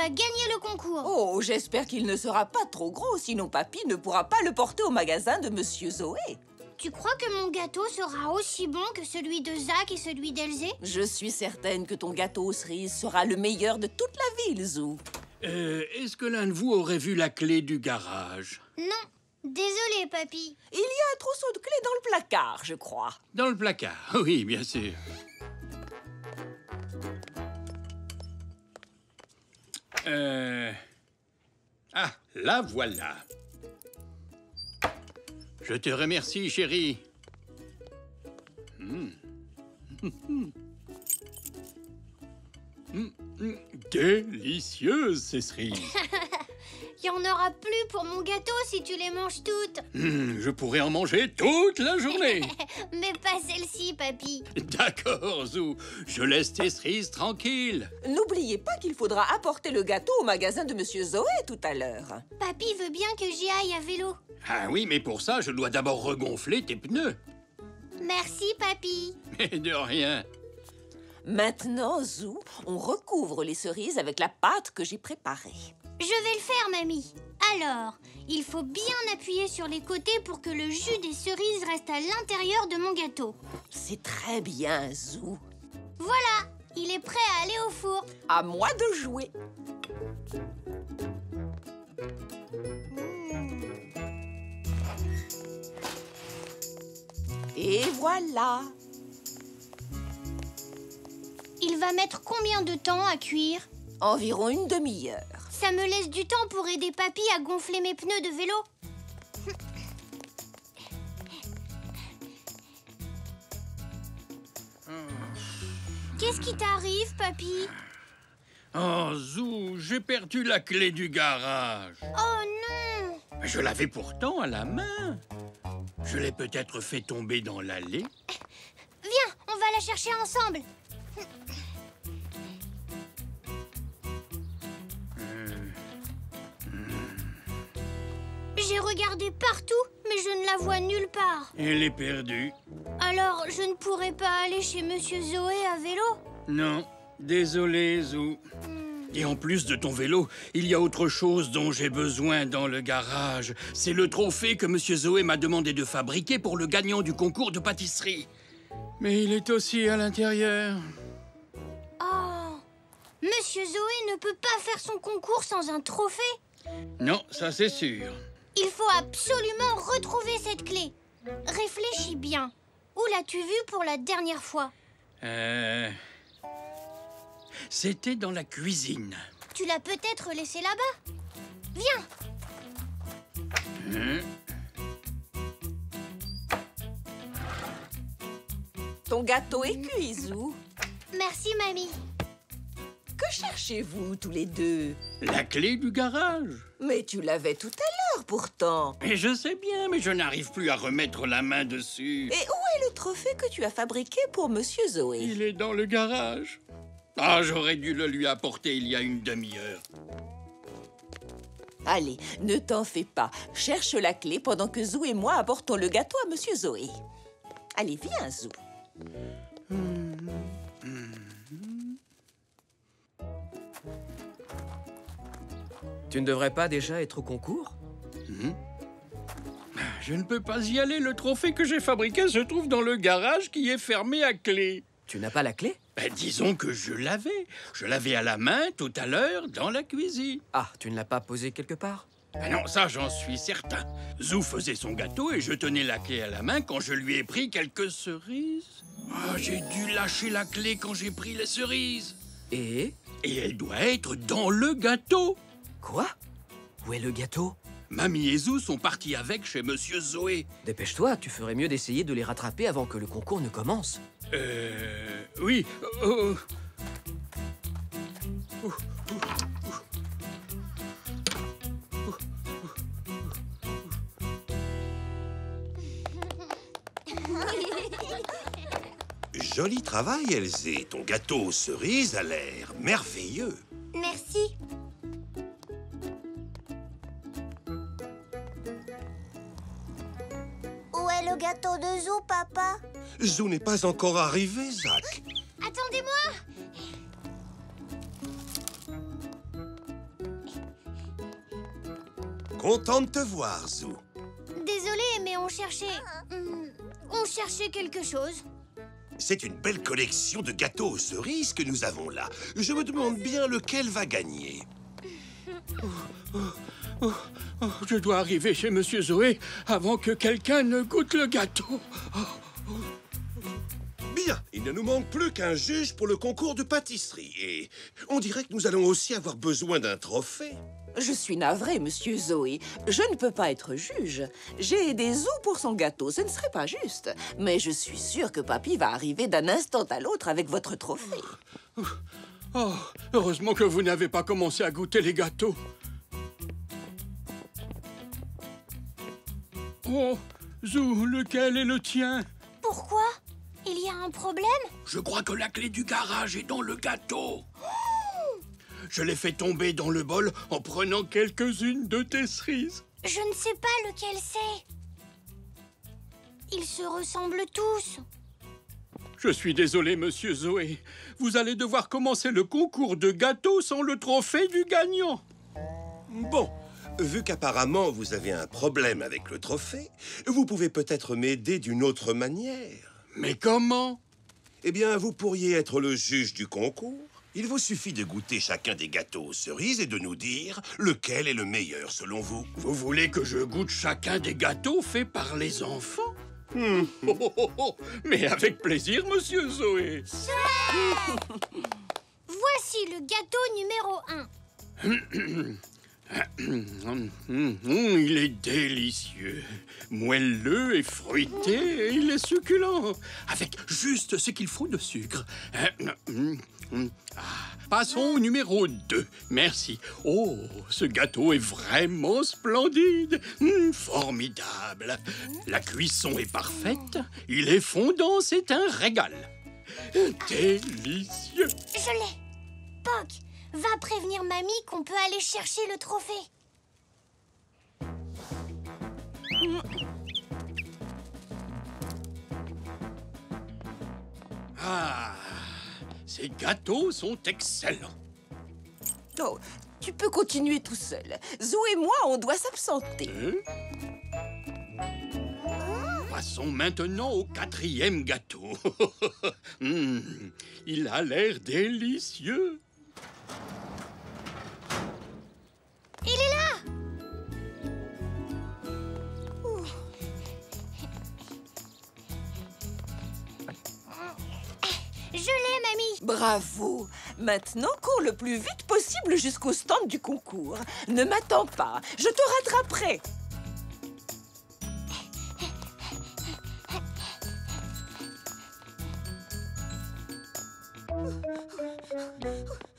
Va gagner le concours.
Oh, j'espère qu'il ne sera pas trop gros, sinon papy ne pourra pas le porter au magasin de Monsieur Zoé.
Tu crois que mon gâteau sera aussi bon que celui de Zach et celui d'Elzé?
Je suis certaine que ton gâteau aux cerises sera le meilleur de toute la ville, Zou.
Euh, Est-ce que l'un de vous aurait vu la clé du garage?
Non. Désolé, papy.
Il y a un trousseau de clés dans le placard, je crois.
Dans le placard, (laughs) oui, bien sûr. Euh... Ah, la voilà. Je te remercie, chérie. Hmm. (laughs) Hmm, hmm, Délicieuse, ces. (laughs)
Il y en aura plus pour mon gâteau si tu les manges toutes.
Hmm, je pourrais en manger toute la journée. (laughs)
Mais pas celle-ci, papy.
D'accord, Zou. Je laisse tes cerises tranquilles.
N'oubliez pas qu'il faudra apporter le gâteau au magasin de Monsieur Zoé tout à l'heure.
Papy veut bien que j'y aille à vélo.
Ah oui, mais pour ça, je dois d'abord regonfler tes pneus.
Merci, papy.
Mais de rien.
Maintenant, Zou, on recouvre les cerises avec la pâte que j'ai préparée.
Je vais le faire, mamie. Alors, il faut bien appuyer sur les côtés pour que le jus des cerises reste à l'intérieur de mon gâteau.
C'est très bien, Zou.
Voilà, il est prêt à aller au four.
À moi de jouer. Et voilà.
Il va mettre combien de temps à cuire?
Environ une demi-heure
ça me laisse du temps pour aider Papy à gonfler mes pneus de vélo. Qu'est-ce qui t'arrive, Papy?
Oh, Zou, j'ai perdu la clé du garage.
Oh non
Je l'avais pourtant à la main. Je l'ai peut-être fait tomber dans l'allée.
Viens, on va la chercher ensemble. J'ai regardé partout, mais je ne la vois nulle part.
Elle est perdue.
Alors, je ne pourrais pas aller chez Monsieur Zoé à vélo?
Non, désolé, Zou. Et en plus de ton vélo, il y a autre chose dont j'ai besoin dans le garage. C'est le trophée que Monsieur Zoé m'a demandé de fabriquer pour le gagnant du concours de pâtisserie. Mais il est aussi à l'intérieur.
Oh Monsieur Zoé ne peut pas faire son concours sans un trophée?
Non, ça c'est sûr.
Il faut absolument retrouver cette clé. Réfléchis bien. Où l'as-tu vue pour la dernière fois
Euh... C'était dans la cuisine.
Tu l'as peut-être laissée là-bas. Viens
Hein
Ton gâteau est cuit, Zou.
Merci, mamie.
Que cherchez-vous tous les deux?
La clé du garage.
Mais tu l'avais tout à l'heure pourtant.
Et je sais bien, mais je n'arrive plus à remettre la main dessus.
Et où est le trophée que tu as fabriqué pour Monsieur Zoé?
Il est dans le garage. Ah, j'aurais dû le lui apporter il y a une demi-heure.
Allez, ne t'en fais pas. Cherche la clé pendant que Zou et moi apportons le gâteau à Monsieur Zoé. Allez, viens, Zou.
Tu ne devrais pas déjà être au concours?
Je ne peux pas y aller. Le trophée que j'ai fabriqué se trouve dans le garage qui est fermé à clé.
Tu n'as pas la clé?
Ben, disons que je l'avais. Je l'avais à la main tout à l'heure dans la cuisine.
Ah, tu ne l'as pas posé quelque part?
Ben non, ça j'en suis certain. Zou faisait son gâteau et je tenais la clé à la main quand je lui ai pris quelques cerises. Ah, j'ai dû lâcher la clé quand j'ai pris les cerises.
Et?
Et elle doit être dans le gâteau.
Quoi? Où est le gâteau?
Mamie et Zou sont partis avec chez Monsieur Zoé.
Dépêche-toi, tu ferais mieux d'essayer de les rattraper avant que le concours ne commence.
Euh... Oui. oh, oh.
Joli travail, Elzé. Ton gâteau aux cerises a l'air merveilleux.
Merci. Le gâteau de Zou, papa?
Zou n'est pas encore arrivé, Zach.
Attendez-moi
Content de te voir, Zou.
Désolée, mais on cherchait... Hmm, On cherchait quelque chose.
C'est une belle collection de gâteaux aux cerises que nous avons là. Je me demande bien lequel va gagner. (laughs)
Oh, je dois arriver chez Monsieur Zoé avant que quelqu'un ne goûte le gâteau.
Bien, il ne nous manque plus qu'un juge pour le concours de pâtisserie. Et on dirait que nous allons aussi avoir besoin d'un trophée.
Je suis navrée, Monsieur Zoé. Je ne peux pas être juge. J'ai des os pour son gâteau, ce ne serait pas juste. Mais je suis sûre que Papy va arriver d'un instant à l'autre avec votre trophée.
Oh, heureusement que vous n'avez pas commencé à goûter les gâteaux. Oh, Zou, lequel est le tien
Pourquoi? Il y a un problème?
Je crois que la clé du garage est dans le gâteau. Je l'ai fait tomber dans le bol en prenant quelques-unes de tes cerises.
Je ne sais pas lequel c'est. Ils se ressemblent tous.
Je suis désolé, monsieur Zoé. Vous allez devoir commencer le concours de gâteaux sans le trophée du gagnant.
Bon, vu qu'apparemment vous avez un problème avec le trophée, vous pouvez peut-être m'aider d'une autre manière.
Mais comment?
Eh bien, vous pourriez être le juge du concours. Il vous suffit de goûter chacun des gâteaux aux cerises et de nous dire lequel est le meilleur selon vous.
Vous voulez que je goûte chacun des gâteaux faits par les enfants? Hmm. (laughs) Oh, oh, oh, oh. Mais avec plaisir, monsieur Zoé.
Voici le gâteau numéro 1. (clears throat)
Hum, il est délicieux. Moelleux et fruité, il est succulent. Avec juste ce qu'il faut de sucre. Ah, passons au numéro 2. Merci. Oh, ce gâteau est vraiment splendide. formidable. La cuisson est parfaite. Il est fondant, c'est un régal. Délicieux.
Je l'ai. Poc, va prévenir mamie qu'on peut aller chercher le trophée.
Ah, ces gâteaux sont excellents.
Oh, tu peux continuer tout seul. Zou et moi, on doit s'absenter.
Passons maintenant au quatrième gâteau. (laughs) Hmm, il a l'air délicieux.
Il est là Je l'ai, mamie
Bravo Maintenant, cours le plus vite possible jusqu'au stand du concours. Ne m'attends pas, je te rattraperai. (laughs)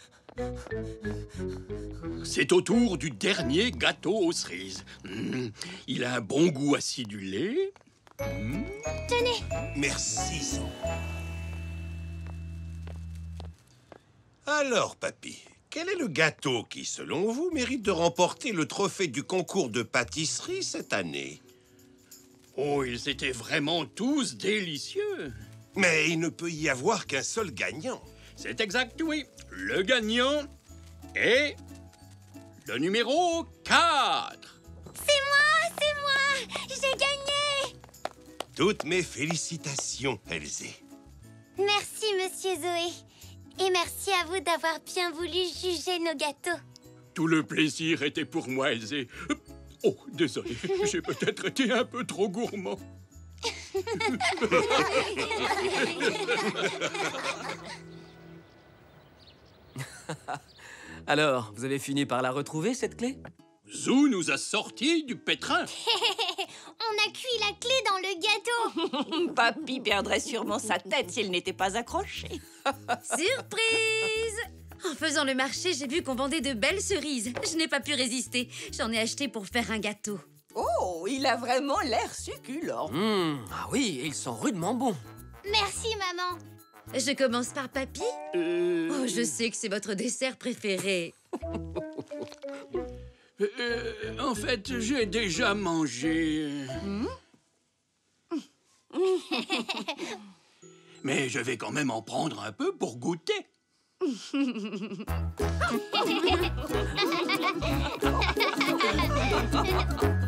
C'est au tour du dernier gâteau aux cerises. Hmm, il a un bon goût acidulé. Hmm.
Tenez
Merci. Alors, papy, quel est le gâteau qui, selon vous, mérite de remporter le trophée du concours de pâtisserie cette année?
Oh, ils étaient vraiment tous délicieux.
Mais il ne peut y avoir qu'un seul gagnant.
C'est exact, oui. Le gagnant est le numéro 4.
C'est moi, c'est moi J'ai gagné
Toutes mes félicitations, Elzé.
Merci, monsieur Zoé. Et merci à vous d'avoir bien voulu juger nos gâteaux.
Tout le plaisir était pour moi, Elzé. Oh, désolé, (laughs) j'ai peut-être été un peu trop gourmand. (laughs) (laughs)
Alors, vous avez fini par la retrouver, cette clé?
Zou nous a sortis du pétrin. (laughs)
On a cuit la clé dans le gâteau (laughs)
Papy perdrait sûrement sa tête s'il n'était pas accroché.
Surprise En faisant le marché, j'ai vu qu'on vendait de belles cerises. Je n'ai pas pu résister. J'en ai acheté pour faire un gâteau.
Oh, il a vraiment l'air succulent.
Hum, Ah oui, ils sont rudement bons.
Merci, maman
Je commence par papy
Euh,
Oh, je sais que c'est votre dessert préféré. (laughs)
euh, en fait, j'ai déjà mangé. (laughs) Mais je vais quand même en prendre un peu pour goûter. (laughs)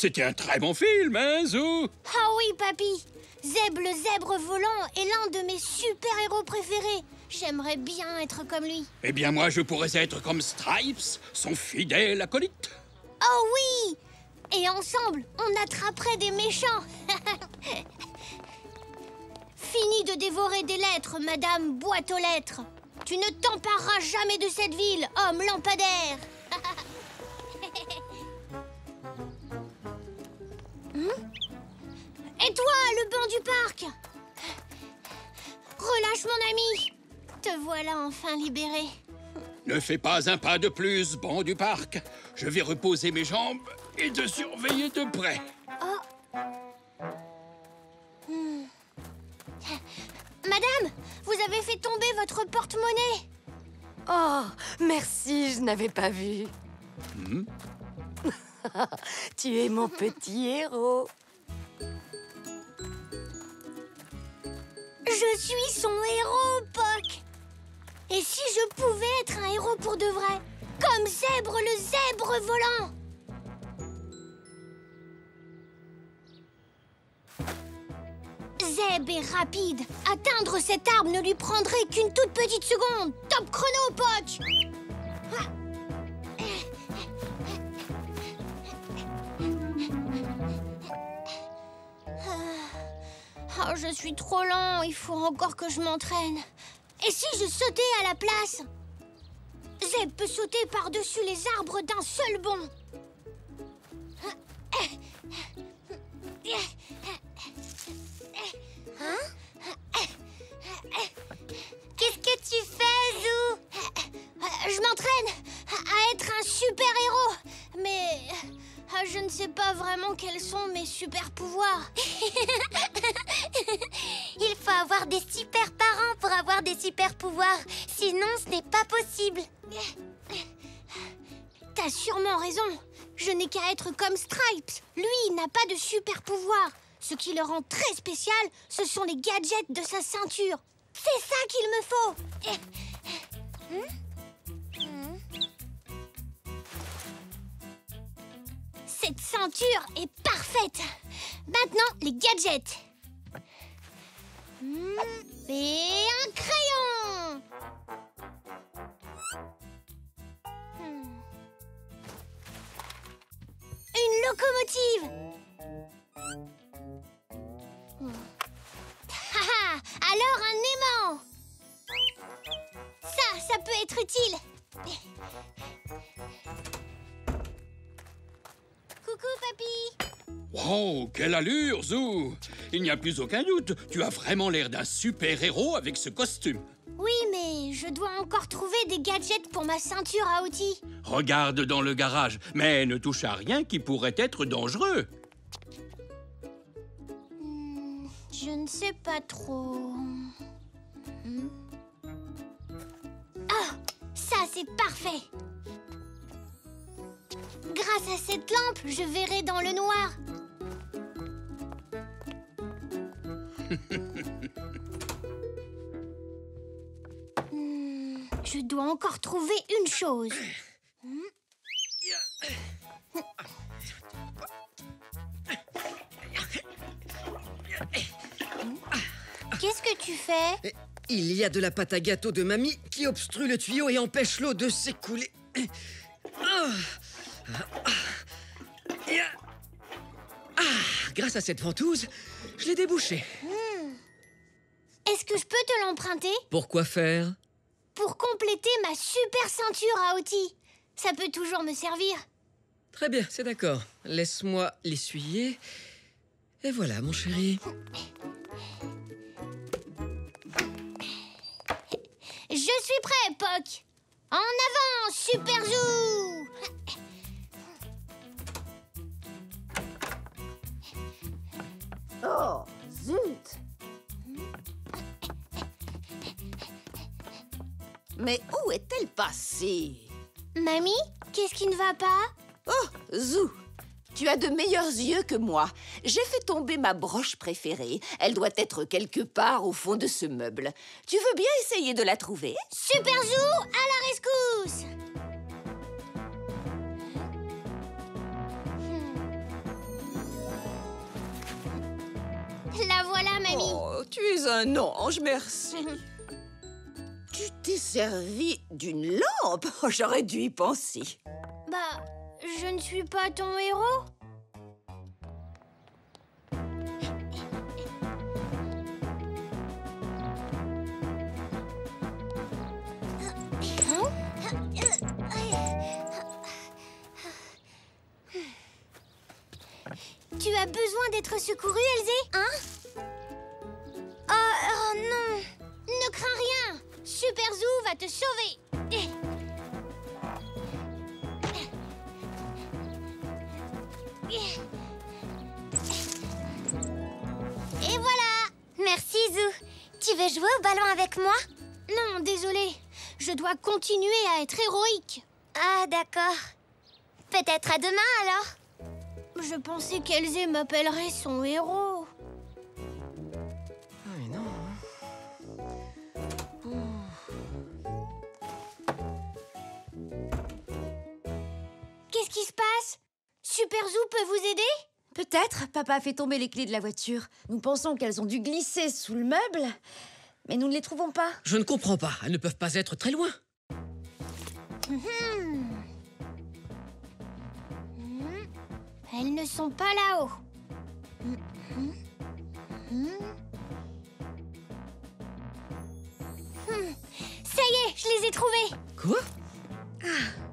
C'était un très bon film, hein, Zou?
Ah oui, papy Zeb le zèbre volant est l'un de mes super-héros préférés. J'aimerais bien être comme lui.
Eh bien, moi, je pourrais être comme Stripes, son fidèle acolyte.
Oh oui Et ensemble, on attraperait des méchants. (laughs) Fini de dévorer des lettres, Madame Boîte aux Lettres. Tu ne t'empareras jamais de cette ville, homme lampadaire. (laughs) Hmm Et toi, le banc du parc Relâche mon ami. Te voilà enfin libéré.
Ne fais pas un pas de plus, banc du parc. Je vais reposer mes jambes et te surveiller de près.
Madame, vous avez fait tomber votre porte-monnaie.
Oh, merci, je n'avais pas vu.
Hmm (laughs)
tu es mon petit héros.
Je suis son héros, Poc Et si je pouvais être un héros pour de vrai Comme Zèbre le zèbre volant Zeb est rapide. Atteindre cet arbre ne lui prendrait qu'une toute petite seconde. Top chrono, Poc Oh, je suis trop lent, il faut encore que je m'entraîne. Et si je sautais à la place? Zeb peut sauter par-dessus les arbres d'un seul bond.
Qu'est-ce que tu fais, Zou?
Je m'entraîne à être un super-héros. Mais euh, je ne sais pas vraiment quels sont mes super-pouvoirs. (laughs)
Il faut avoir des super parents pour avoir des super pouvoirs. Sinon, ce n'est pas possible.
T'as sûrement raison. Je n'ai qu'à être comme Stripes. Lui, n'a pas de super pouvoir. Ce qui le rend très spécial, ce sont les gadgets de sa ceinture. C'est ça qu'il me faut. Cette ceinture est parfaite. Maintenant, les gadgets. Hmm, Et un crayon. Hmm. Une locomotive. Hmm. (laughs) Ah ah, Alors un aimant. Ça, ça peut être utile.
Wow, quelle allure, Zou Il n'y a plus aucun doute, tu as vraiment l'air d'un super-héros avec ce costume.
Oui, mais je dois encore trouver des gadgets pour ma ceinture à outils.
Regarde dans le garage, mais ne touche à rien qui pourrait être dangereux.
Hmm, je ne sais pas trop. Hmm. Ah, ça c'est parfait. Grâce à cette lampe, je verrai dans le noir. (laughs) Hmm, je dois encore trouver une chose. Hmm. Qu'est-ce que tu fais?
Il y a de la pâte à gâteau de mamie qui obstrue le tuyau et empêche l'eau de s'écouler. Ah. Ah. Ah. Grâce à cette ventouse, je l'ai débouché.
Est-ce que je peux te l'emprunter?
Pourquoi faire?
Pour compléter ma super ceinture à outils Ça peut toujours me servir.
Très bien, c'est d'accord. Laisse-moi l'essuyer. Et voilà, mon chéri.
Je suis prêt, Poc En avant, Super Zoo
Oh, zut Mais où est-elle passée?
Mamie, qu'est-ce qui ne va pas?
Oh, Zou Tu as de meilleurs yeux que moi. J'ai fait tomber ma broche préférée. Elle doit être quelque part au fond de ce meuble. Tu veux bien essayer de la trouver?
Super Zoo, à la rescousse mamie
Oh, tu es un ange, merci. tu t'es servi d'une lampe. Oh, J'aurais dû y penser.
Bah, je ne suis pas ton héros. Tu as besoin d'être secouru, Elzé Hein? Non Ne crains rien Super Zoo va te sauver Et voilà
Merci, Zou. Tu veux jouer au ballon avec moi?
Non, désolé. Je dois continuer à être héroïque.
Ah, d'accord. Peut-être à demain, alors
Je pensais qu'Elzé m'appellerait son héros. Qu'est-ce qui se passe? Super Zoo peut vous aider?
Peut-être. Papa a fait tomber les clés de la voiture. Nous pensons qu'elles ont dû glisser sous le meuble, mais nous ne les trouvons pas.
Je ne comprends pas. Elles ne peuvent pas être très loin.
Elles ne sont pas là-haut. Ça y est, je les ai trouvées.
Quoi? Ah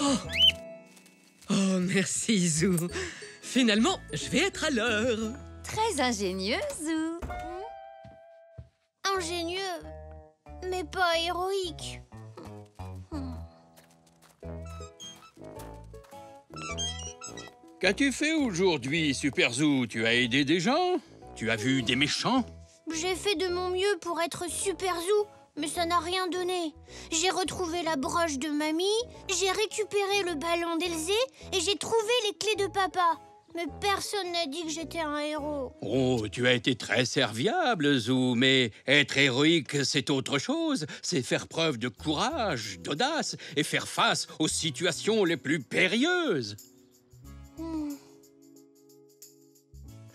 oh. oh, merci, Zou. Finalement, je vais être à l'heure.
Très ingénieux, Zou.
Ingénieux, mais pas héroïque.
Qu'as-tu fait aujourd'hui, Super Zoo Tu as aidé des gens? Tu as vu des méchants?
J'ai fait de mon mieux pour être super zoo, mais ça n'a rien donné. J'ai retrouvé la broche de mamie, j'ai récupéré le ballon d'Elzé et j'ai trouvé les clés de papa. Mais personne n'a dit que j'étais un héros.
Oh, tu as été très serviable, Zou, mais être héroïque, c'est autre chose. C'est faire preuve de courage, d'audace et faire face aux situations les plus périlleuses.
Hmm.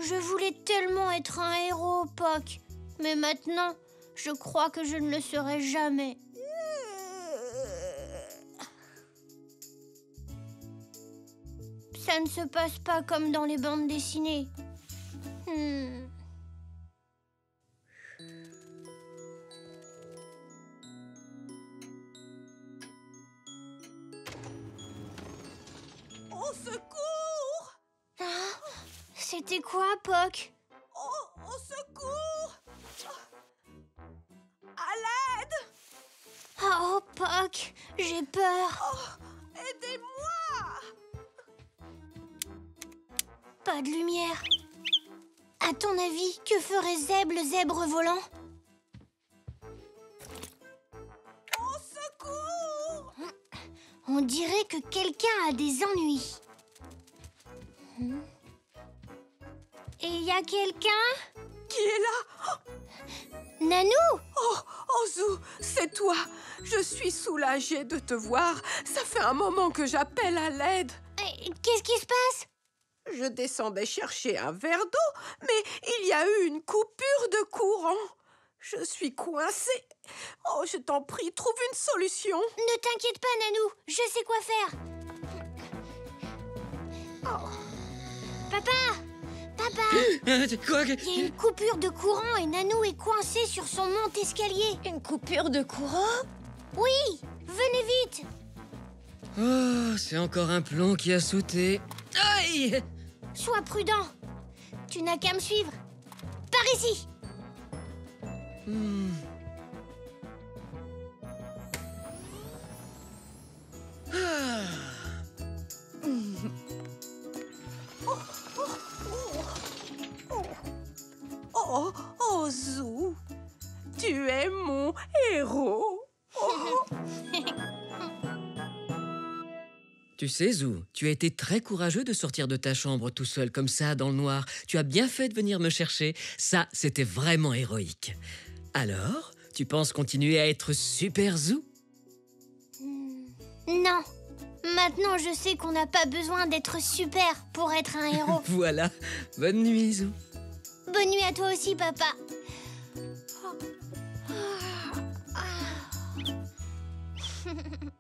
Je voulais tellement être un héros, Poc. Mais maintenant, je crois que je ne le serai jamais. Ça ne se passe pas comme dans les bandes dessinées. Hmm.
Au secours
Ah, C'était quoi, Poc?
Au, au secours
Oh, Poc, j'ai peur.
Aidez-moi
Pas de lumière. À ton avis, que ferait Zeb le zèbre volant
Au secours
On dirait que quelqu'un a des ennuis. Hmm. Et il y a quelqu'un?
Qui est là
Nanou
Oh, Ozu, c'est toi Je suis soulagée de te voir. Ça fait un moment que j'appelle à l'aide.
Eh, Qu'est-ce qui se passe
Je descendais chercher un verre d'eau, mais il y a eu une coupure de courant. Je suis coincée. Oh, je t'en prie, trouve une solution.
Ne t'inquiète pas, Nanou, je sais quoi faire. Oh. Papa Papa (gasps)
Quoi que-
Il y a une coupure de courant et Nanou est coincée sur son monte-escalier.
Une coupure de courant?
Oui Venez vite
Oh, c'est encore un plomb qui a sauté. Aïe
Sois prudent. Tu n'as qu'à me suivre. Par ici
Hmm. Ah.
Oh, Ozu, tu es mon héros. Oh. (laughs)
Tu sais, Zou, tu as été très courageux de sortir de ta chambre tout seul comme ça dans le noir. Tu as bien fait de venir me chercher. Ça, c'était vraiment héroïque. Alors, tu penses continuer à être super Zou?
Non. Maintenant, je sais qu'on n'a pas besoin d'être super pour être un héros. (laughs)
Voilà. Bonne nuit, Zou.
Bonne nuit à toi aussi, papa. (laughs)